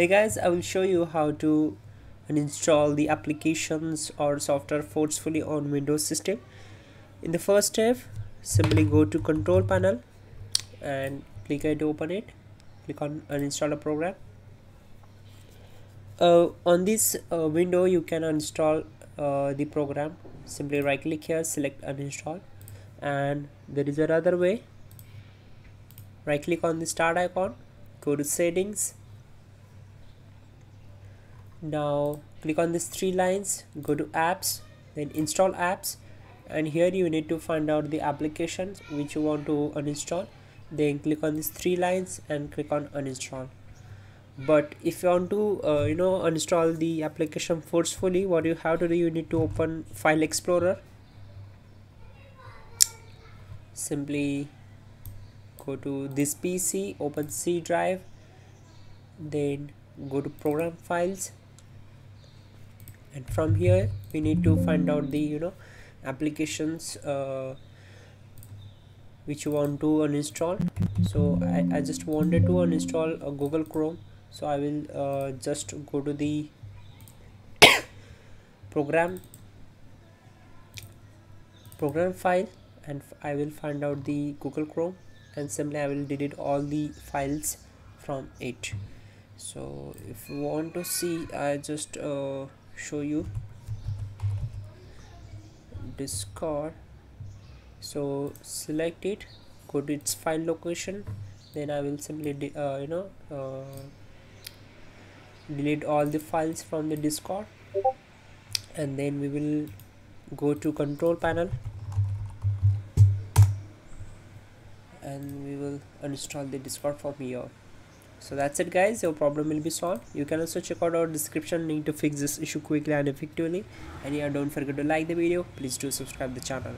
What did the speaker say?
hey guys i will show you how to uninstall the applications or software forcefully on windows system. In the first step simply go to control panel and click to open it. Click on uninstall a program. Uh, on this uh, window you can uninstall uh, the program. Simply right click here select uninstall. And there is another way. Right click on the start icon go to settings now click on these three lines go to apps then install apps and here you need to find out the applications which you want to uninstall. Then click on these three lines and click on uninstall. But if you want to uh, you know uninstall the application forcefully what you have to do you need to open file explorer. Simply go to this pc open c drive then go to program files and from here we need to find out the you know applications uh, which you want to uninstall. So I, I just wanted to uninstall a Google Chrome. So I will uh, just go to the program program file and I will find out the Google Chrome. And simply I will delete all the files from it. So if you want to see I just uh, show you. Discord. So select it. Go to its file location. Then I will simply uh, you know uh, delete all the files from the discord. And then we will go to control panel. And we will uninstall the discord from here so that's it guys. Your problem will be solved. You can also check out our description link to fix this issue quickly and effectively. And yeah don't forget to like the video. Please do subscribe the channel